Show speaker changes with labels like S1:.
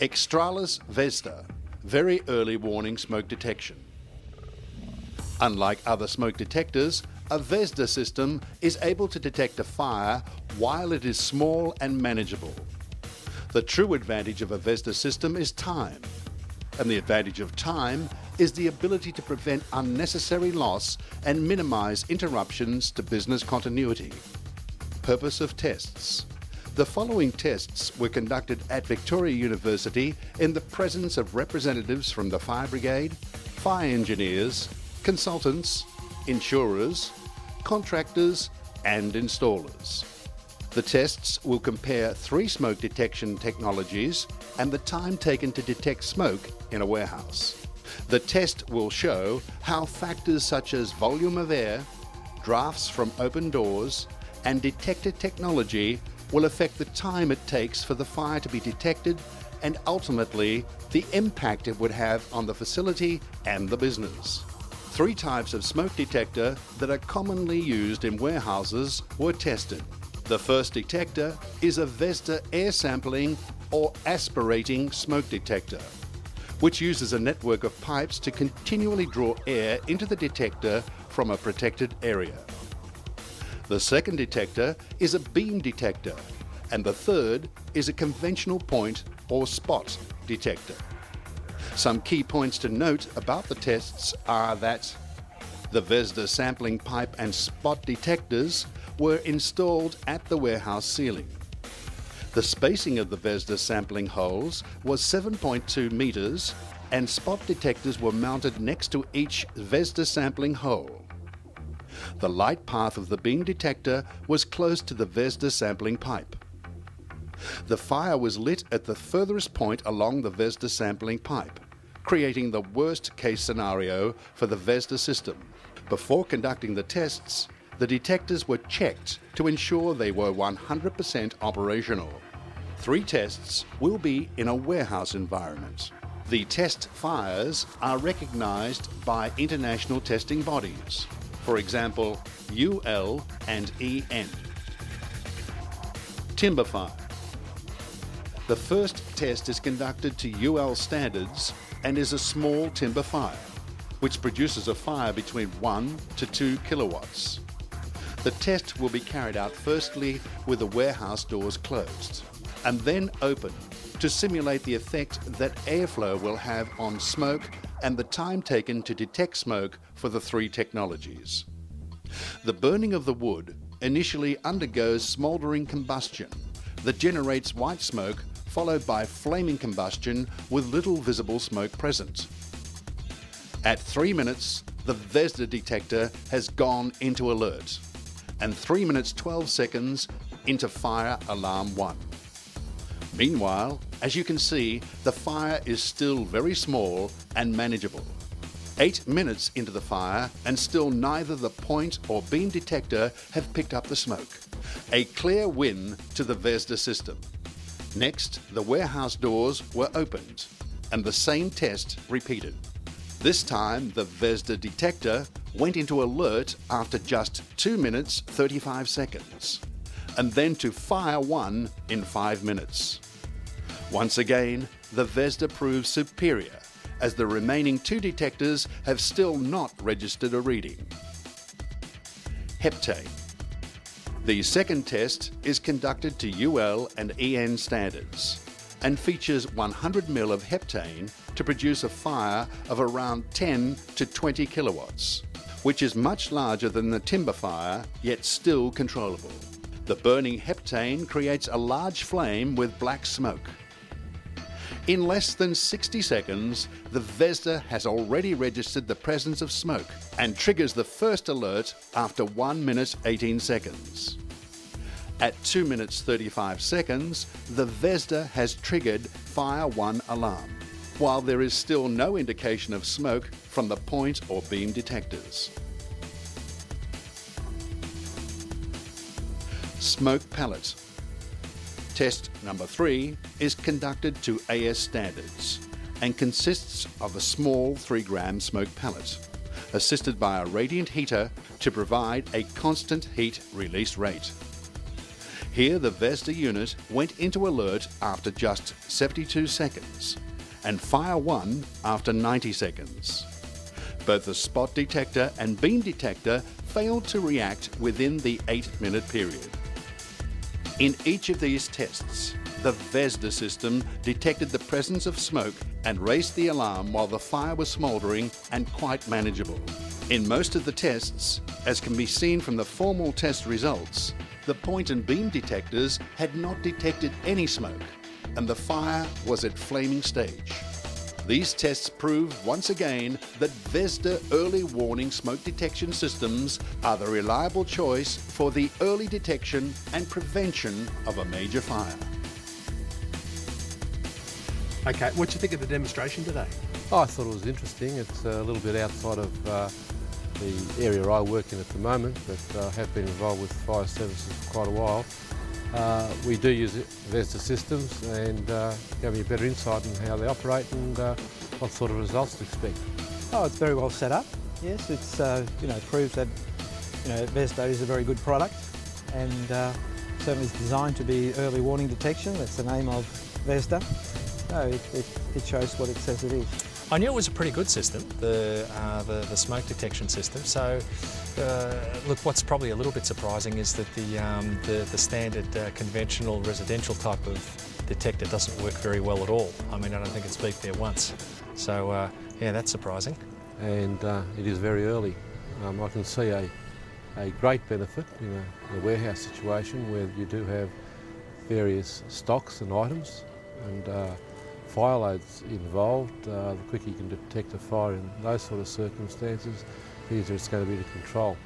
S1: Xtralis Vesda, very early warning smoke detection. Unlike other smoke detectors, a Vesda system is able to detect a fire while it is small and manageable. The true advantage of a Vesda system is time, and the advantage of time is the ability to prevent unnecessary loss and minimize interruptions to business continuity. Purpose of tests. The following tests were conducted at Victoria University in the presence of representatives from the fire brigade, fire engineers, consultants, insurers, contractors, and installers. The tests will compare three smoke detection technologies and the time taken to detect smoke in a warehouse. The test will show how factors such as volume of air, drafts from open doors, and detector technology will affect the time it takes for the fire to be detected and ultimately the impact it would have on the facility and the business. Three types of smoke detector that are commonly used in warehouses were tested. The first detector is a Vesda air sampling or aspirating smoke detector, which uses a network of pipes to continually draw air into the detector from a protected area. The second detector is a beam detector, and the third is a conventional point or spot detector. Some key points to note about the tests are that the Vesda sampling pipe and spot detectors were installed at the warehouse ceiling. The spacing of the Vesda sampling holes was 7.2 metres and spot detectors were mounted next to each Vesda sampling hole. The light path of the beam detector was close to the Vesda sampling pipe. The fire was lit at the furthest point along the Vesda sampling pipe creating the worst case scenario for the Vesda system. Before conducting the tests, the detectors were checked to ensure they were 100% operational. Three tests will be in a warehouse environment. The test fires are recognised by international testing bodies, for example, UL and EN. Timber fire. The first test is conducted to UL standards and is a small timber fire, which produces a fire between 1 to 2 kilowatts. The test will be carried out firstly with the warehouse doors closed and then open to simulate the effect that airflow will have on smoke and the time taken to detect smoke for the three technologies. The burning of the wood initially undergoes smouldering combustion that generates white smoke followed by flaming combustion with little visible smoke present. At 3 minutes, the Vesda detector has gone into alert, and 3 minutes 12 seconds into fire alarm 1. Meanwhile, as you can see, the fire is still very small and manageable. Eight minutes into the fire, and still neither the point or beam detector have picked up the smoke. A clear win to the Vesda system. Next, the warehouse doors were opened and the same test repeated. This time, the Vesda detector went into alert after just 2 minutes 35 seconds, and then to fire 1 in 5 minutes. Once again, the Vesda proves superior, as the remaining two detectors have still not registered a reading. Heptane. The second test is conducted to UL and EN standards and features 100 ml of heptane to produce a fire of around 10 to 20 kilowatts, which is much larger than the timber fire, yet still controllable. The burning heptane creates a large flame with black smoke. In less than 60 seconds, the Vesda has already registered the presence of smoke and triggers the first alert after 1 minute 18 seconds. At 2 minutes 35 seconds, the Vesda has triggered Fire 1 alarm, while there is still no indication of smoke from the point or beam detectors. Smoke pellet Test number three is conducted to AS standards and consists of a small 3 gram smoke pellet, assisted by a radiant heater to provide a constant heat release rate. Here, the Vesda unit went into alert after just 72 seconds and Fire 1 after 90 seconds. Both the spot detector and beam detector failed to react within the 8 minute period. In each of these tests, the VESDA system detected the presence of smoke and raised the alarm while the fire was smouldering and quite manageable. In most of the tests, as can be seen from the formal test results, the point and beam detectors had not detected any smoke and the fire was at flaming stage. These tests prove once again that Vesda early warning smoke detection systems are the reliable choice for the early detection and prevention of a major fire.
S2: Okay, what do you think of the demonstration today?
S3: Oh, I thought it was interesting. It's a little bit outside of uh, the area I work in at the moment, but I uh, have been involved with fire services for quite a while. Uh, we do use Vesda systems and uh, give me a better insight on how they operate and uh, what sort of results to expect.
S4: Oh, it's very well set up. Yes, it's uh, you know proves that you know Vesda is a very good product and uh, certainly it's designed to be early warning detection. That's the name of Vesda. No, it, it, it shows what it says it is.
S5: I knew it was a pretty good system, the, uh, the, the, smoke detection system. So, uh, look, what's probably a little bit surprising is that the, um, the, the, standard uh, conventional residential type of detector doesn't work very well at all. I mean, I don't think it's beeped there once. So, uh, yeah, that's surprising.
S3: And uh, it is very early. Um, I can see a, a great benefit in a, in a warehouse situation where you do have various stocks and items and uh, fire loads involved, uh, the quicker you can detect a fire in those sort of circumstances, the easier it's going to be to control.